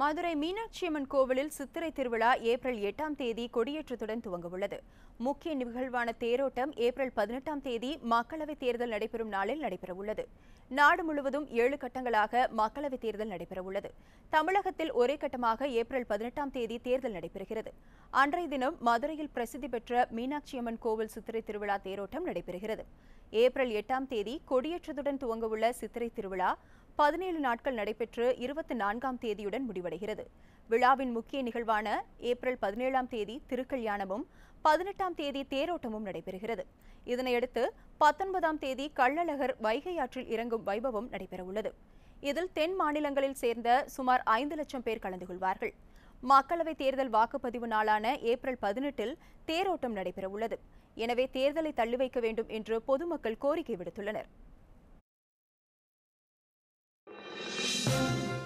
மதுரை மீனாட்சி அம்மன் கோவிலில் சித்திரை திருவிழா ஏப்ரல் எட்டாம் தேதி கொடியேற்றத்துடன் துவங்கவுள்ளது. முக்கிய நிகழ்வான தேரோட்டம் ஏப்ரல் பதினெட்டாம் தேதி மக்களவைத் தேர்தல் நடைபெறும் நாளில் நடைபெறவுள்ளது. நாடு முழுவதும் ஏழு கட்டங்களாக மக்களவைத் தேர்தல் நடைபெறவுள்ளது. தமிழகத்தில் ஒரே கட்டமாக ஏப்ரல் பதினெட்டாம் தேதி தேர்தல் நடைபெறுகிறது. அன்றைய தினம் மதுரையில் பிரசித்தி பெற்ற மீனாட்சி அம்மன் கோவில் சித்திரை திருவிழா தேரோட்டம் நடைபெறுகிறது. ஏப்ரல் எட்டாம் தேதி கொடியேற்றத்துடன் துவங்கவுள்ள சித்திரை திருவிழா பதினேழு நாட்கள் நடைபெற்று இருபத்தி நான்காம் தேதியுடன் முடிவடைகிறது. விழாவின் முக்கிய நிகழ்வான ஏப்ரல் பதினேழாம் தேதி திருக்கல்யாணமும் பதினெட்டாம் தேதி தேரோட்டமும் நடைபெறுகிறது. இதனையடுத்து பத்தொன்பதாம் தேதி கள்ளழகர் வைகை ஆற்றில் இறங்கும் வைபவம் நடைபெறவுள்ளது. இதில் தென் மாநிலங்களில் சேர்ந்த சுமார் ஐந்து லட்சம் பேர் கலந்து கொள்வார்கள். மக்களவைத் தேர்தல் வாக்குப்பதிவு நாளான ஏப்ரல் பதினெட்டில் தேரோட்டம் நடைபெறவுள்ளது. எனவே தேர்தலை தள்ளி வைக்க வேண்டும் என்று பொதுமக்கள் கோரிக்கை விடுத்துள்ளனர்.